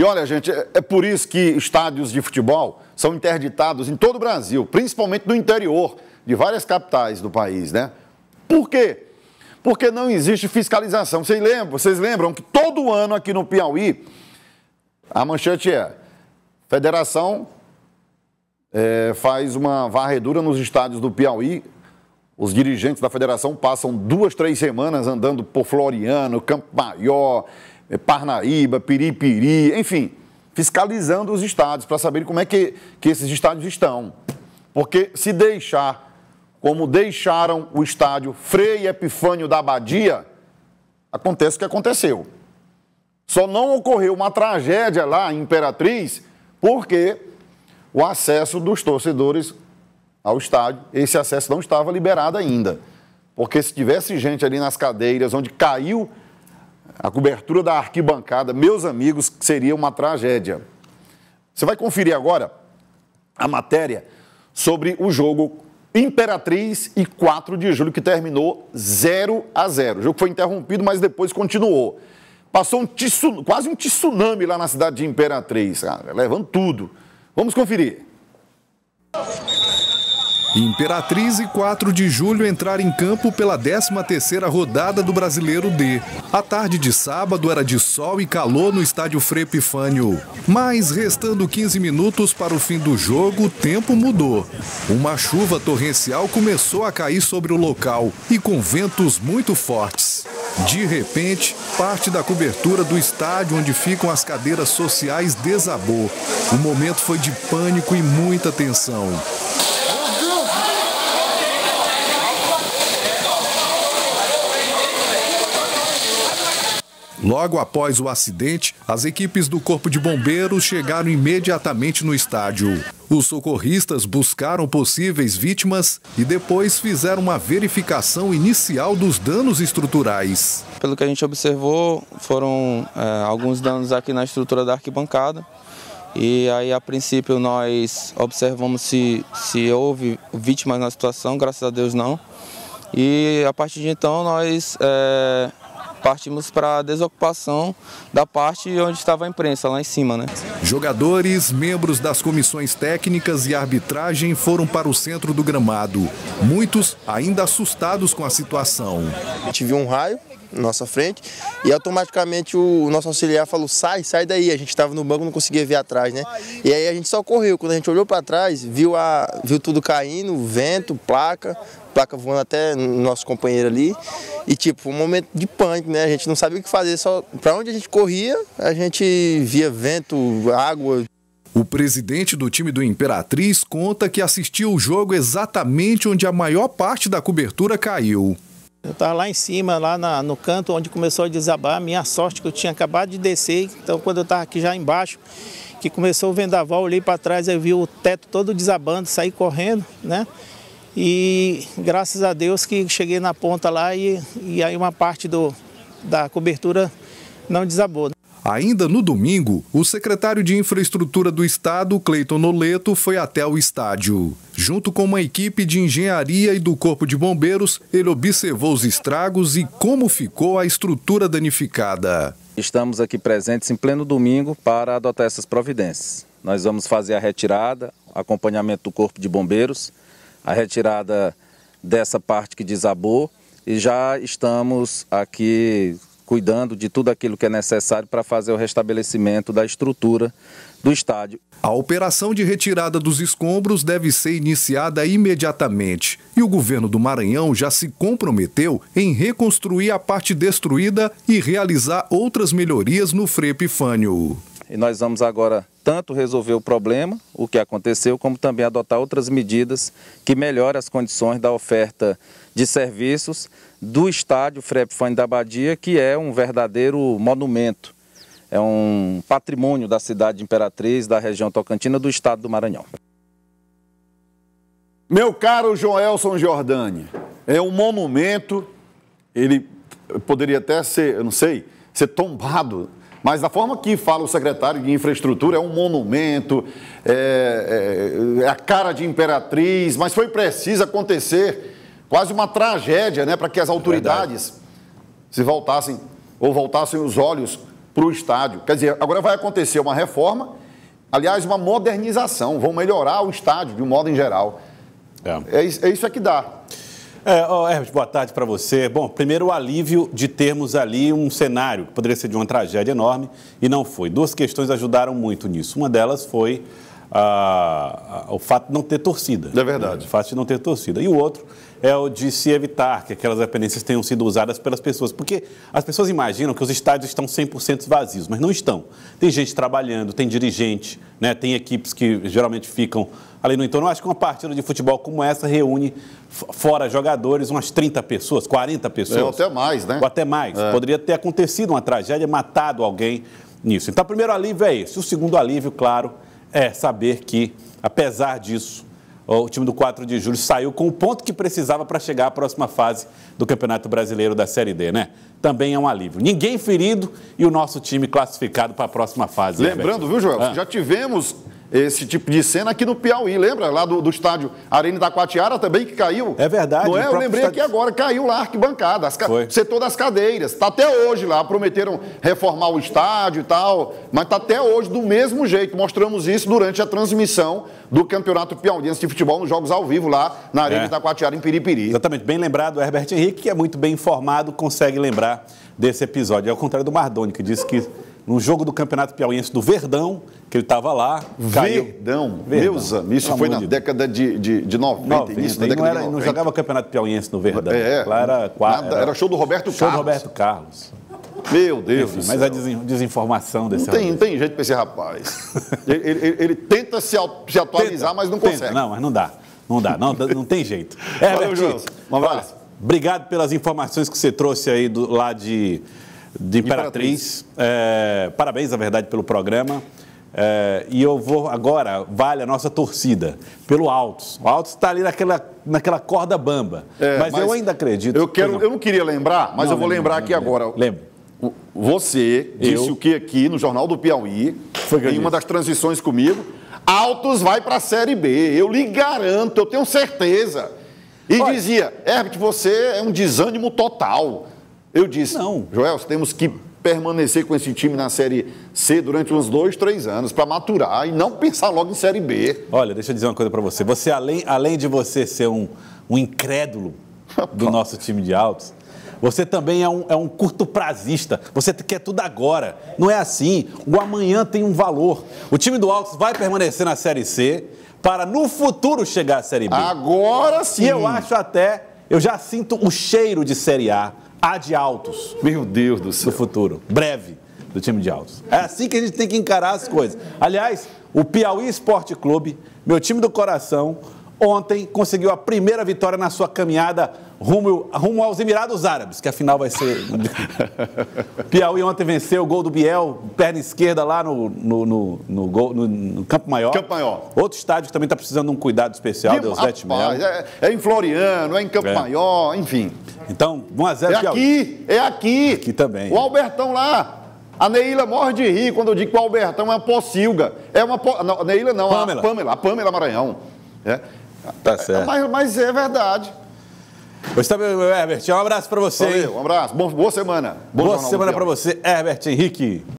E olha, gente, é, é por isso que estádios de futebol são interditados em todo o Brasil, principalmente no interior de várias capitais do país, né? Por quê? Porque não existe fiscalização. Vocês lembram, vocês lembram que todo ano aqui no Piauí, a manchete é: Federação é, faz uma varredura nos estádios do Piauí. Os dirigentes da federação passam duas, três semanas andando por Floriano, Campo Maior, Parnaíba, Piripiri, enfim, fiscalizando os estádios para saber como é que, que esses estádios estão. Porque se deixar como deixaram o estádio Frei Epifânio da Abadia, acontece o que aconteceu. Só não ocorreu uma tragédia lá em Imperatriz porque o acesso dos torcedores ao estádio, esse acesso não estava liberado ainda. Porque se tivesse gente ali nas cadeiras onde caiu a cobertura da arquibancada, meus amigos, seria uma tragédia. Você vai conferir agora a matéria sobre o jogo Imperatriz e 4 de julho, que terminou 0 a 0. O jogo foi interrompido, mas depois continuou. Passou um tsunami, quase um tsunami lá na cidade de Imperatriz, cara, levando tudo. Vamos conferir. Imperatriz e 4 de julho entraram em campo pela 13ª rodada do Brasileiro D. A tarde de sábado era de sol e calor no estádio Frei Epifânio. Mas, restando 15 minutos para o fim do jogo, o tempo mudou. Uma chuva torrencial começou a cair sobre o local e com ventos muito fortes. De repente, parte da cobertura do estádio onde ficam as cadeiras sociais desabou. O momento foi de pânico e muita tensão. Logo após o acidente, as equipes do Corpo de Bombeiros chegaram imediatamente no estádio. Os socorristas buscaram possíveis vítimas e depois fizeram uma verificação inicial dos danos estruturais. Pelo que a gente observou, foram é, alguns danos aqui na estrutura da arquibancada. E aí, a princípio, nós observamos se, se houve vítimas na situação, graças a Deus não. E a partir de então, nós é, partimos para a desocupação da parte onde estava a imprensa, lá em cima. Né? Jogadores, membros das comissões técnicas e arbitragem foram para o centro do gramado. Muitos ainda assustados com a situação. A gente viu um raio nossa frente e automaticamente o nosso auxiliar falou sai, sai daí, a gente estava no banco não conseguia ver atrás, né? E aí a gente só correu, quando a gente olhou para trás, viu, a, viu tudo caindo, vento, placa, placa voando até no nosso companheiro ali. E tipo, um momento de pânico, né? A gente não sabia o que fazer, só para onde a gente corria, a gente via vento, água. O presidente do time do Imperatriz conta que assistiu o jogo exatamente onde a maior parte da cobertura caiu. Eu estava lá em cima, lá na, no canto onde começou a desabar. Minha sorte que eu tinha acabado de descer, então quando eu estava aqui já embaixo, que começou o vendaval, olhei para trás, eu vi o teto todo desabando, saí correndo, né? E graças a Deus que cheguei na ponta lá e, e aí uma parte do, da cobertura não desabou. Né? Ainda no domingo, o secretário de Infraestrutura do Estado, Cleiton Noleto, foi até o estádio. Junto com uma equipe de engenharia e do Corpo de Bombeiros, ele observou os estragos e como ficou a estrutura danificada. Estamos aqui presentes em pleno domingo para adotar essas providências. Nós vamos fazer a retirada, acompanhamento do Corpo de Bombeiros a retirada dessa parte que desabou e já estamos aqui cuidando de tudo aquilo que é necessário para fazer o restabelecimento da estrutura do estádio. A operação de retirada dos escombros deve ser iniciada imediatamente e o governo do Maranhão já se comprometeu em reconstruir a parte destruída e realizar outras melhorias no Frei. E nós vamos agora tanto resolver o problema, o que aconteceu, como também adotar outras medidas que melhorem as condições da oferta de serviços do estádio Frepfane da Abadia, que é um verdadeiro monumento, é um patrimônio da cidade de Imperatriz, da região tocantina do estado do Maranhão. Meu caro Joelson Jordani, é um monumento, ele poderia até ser, eu não sei, ser tombado mas da forma que fala o secretário de infraestrutura, é um monumento, é, é, é a cara de imperatriz, mas foi preciso acontecer quase uma tragédia, né, para que as autoridades se voltassem ou voltassem os olhos para o estádio. Quer dizer, agora vai acontecer uma reforma, aliás, uma modernização, vão melhorar o estádio de um modo em geral. É, é, isso, é isso é que dá. É, oh, Herbert, boa tarde para você. Bom, primeiro o alívio de termos ali um cenário que poderia ser de uma tragédia enorme e não foi. Duas questões ajudaram muito nisso. Uma delas foi ah, o fato de não ter torcida. É verdade. O fato de não ter torcida. E o outro é o de se evitar que aquelas dependências tenham sido usadas pelas pessoas. Porque as pessoas imaginam que os estádios estão 100% vazios, mas não estão. Tem gente trabalhando, tem dirigente, né, tem equipes que geralmente ficam ali no entorno. Eu acho que uma partida de futebol como essa reúne, fora jogadores, umas 30 pessoas, 40 pessoas. É, ou até mais, né? Ou até mais. É. Poderia ter acontecido uma tragédia, matado alguém nisso. Então, o primeiro alívio é esse. O segundo alívio, claro, é saber que, apesar disso, o time do 4 de julho saiu com o ponto que precisava para chegar à próxima fase do Campeonato Brasileiro da Série D, né? Também é um alívio. Ninguém ferido e o nosso time classificado para a próxima fase. Lembrando, viu, Joel? Ah. Já tivemos esse tipo de cena aqui no Piauí, lembra? Lá do, do estádio Arena da Quatiara também que caiu. É verdade. Não é? Eu lembrei aqui agora, caiu lá a arquibancada, as, Foi. setor das cadeiras. Está até hoje lá, prometeram reformar o estádio e tal, mas está até hoje do mesmo jeito. Mostramos isso durante a transmissão do Campeonato Piauiense de Futebol nos Jogos ao Vivo lá na Arena é. da Quatiara, em Piripiri. Exatamente, bem lembrado, o Herbert Henrique, que é muito bem informado, consegue lembrar desse episódio. É o contrário do Mardoni, que disse que no jogo do Campeonato Piauiense do Verdão, que ele estava lá. Caiu. Verdão, Verdão. Meus amigos, isso foi na de década de, de, de 90, 90. Início, não, era, não jogava Campeonato Piauiense no Verdão. É, lá era, nada, era show do Roberto show Carlos. Show do Roberto Carlos. Meu Deus Enfim, Mas a desinformação desse Não tem, não tem jeito para esse rapaz. ele, ele, ele, tenta se, se atualizar, tenta, mas não tenta. consegue. Não, mas não dá. Não dá, não, não tem jeito. É, Valeu, João. Um abraço. Obrigado pelas informações que você trouxe aí do, lá de de Imperatriz. Imperatriz. É, parabéns, na verdade, pelo programa. É, e eu vou agora, vale a nossa torcida, pelo Altos. O Altos está ali naquela, naquela corda bamba. É, mas, mas, eu ainda acredito. Eu, quero, não. eu não queria lembrar, mas não, eu vou lembrar aqui agora. Lembro. Você disse eu. o que aqui no Jornal do Piauí, Foi em uma das transições comigo, Altos vai para a Série B. Eu lhe garanto, eu tenho certeza. E Olha, dizia, Herbert, você é um desânimo total. Eu disse, não, Joel, temos que permanecer com esse time na Série C durante uns dois, três anos para maturar e não pensar logo em Série B. Olha, deixa eu dizer uma coisa para você. Você, além, além de você ser um, um incrédulo do nosso time de altos, você também é um, é um curto prazista. Você quer tudo agora. Não é assim. O amanhã tem um valor. O time do Altos vai permanecer na Série C para no futuro chegar à Série B. Agora sim. E eu acho até, eu já sinto o cheiro de Série A há de altos. Meu Deus do céu. Do futuro. Breve do time de altos. É assim que a gente tem que encarar as coisas. Aliás, o Piauí Esporte Clube, meu time do coração, ontem conseguiu a primeira vitória na sua caminhada rumo, rumo aos Emirados Árabes, que afinal vai ser. Piauí ontem venceu o gol do Biel, perna esquerda lá no, no, no, no, gol, no, no Campo Maior. Campo Maior. Outro estádio que também está precisando de um cuidado especial, Deusete Melo. É, é em Floriano, é em Campo é. Maior, enfim. Então, 1x0 É aqui, é aqui. Aqui também. O Albertão lá. A Neila morre de rir quando eu digo que o Albertão é uma pocilga. É uma. Po... Não, a Neila não, Pamela. a Pamela, a Pamela Maranhão. É. Tá certo. Mas, mas é verdade. Pois tá, meu Herbert. Um abraço para você. Valeu, um abraço. Boa semana. Bom Boa semana para você, Herbert Henrique.